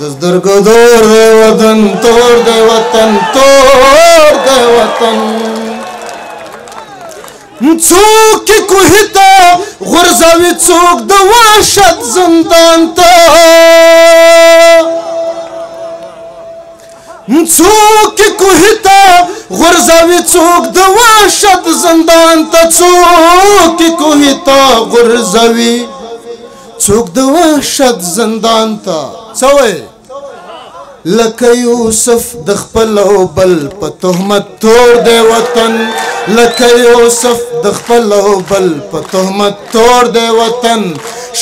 د سترګو دور دی وطن تور دی وطن تور دی وطن څوک کې کوه ته غرزوي څوک د وحشت زندان ته څوک کې کوه ته غرزوي څوک د وحشت زندان ته څوک کې کوه ته غرزوي څوک د وحشت زندان ته څوي لکه یوسف د خپل او بل په تهمت تور دی وطن لکه یوسف د خپل او بل په تهمت تور دی وطن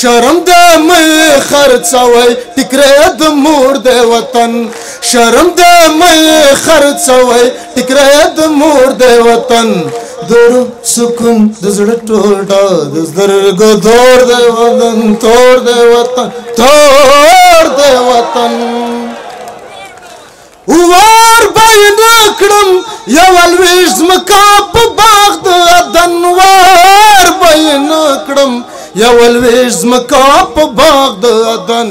شرم د مې خرڅوي ټکره د مور دی وطن شرم د مل خرڅوي ټکرای د مور د وطن دور سکون د زړه ټول ډا د زرګو دور د وطن تور د وطن تور د وطن ور بین کړم یو الویز مکا په باغ د دن ور بین کړم یو الویز مکا په باغ د دن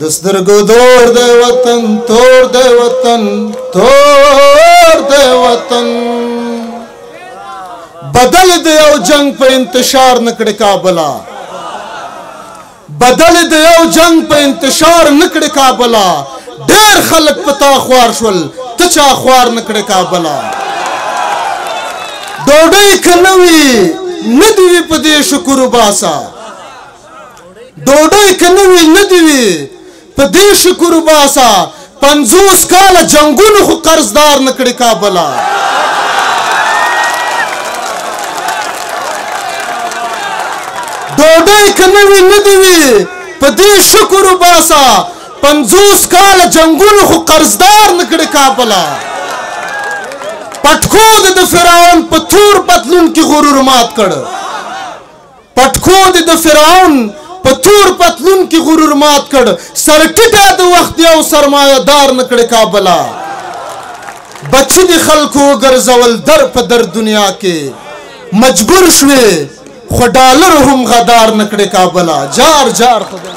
د سترګو دور دی وطن تور دی وطن تور دی وطن بدل دی او جنگ په انتشار نکړه کابلا بدل دی او جنگ په انتشار نکړه کابلا ډیر خلک پتا خوار شول ته چا خوار نکړه کابلا ډوډۍ کنوي ندی په دې شکر وباسا ډوډۍ که نه وي نه دي وي په دې شکر وباسه پنځوس کاله جنګونو خو قرضدار نه کړې کابله ډوډۍ که نه وي نه دي وي په دې شکر وباسه پنځوس کاله جنګونو خو قرضدار نه کړې کابله پټکو د فرعون په تور پتلون کې غرور مات کړ پټکو دې د فرعون په تور پتلون کې غرور مات کړ سرټیټه د وخت یو سرمایه دار نه کړې کابلا بچی دې خلکو وګرځول در په در دنیا کې مجبور شوې خو ډالر هم غدار نه کړې کابلا جار جار خدای